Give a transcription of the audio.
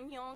Pyongyang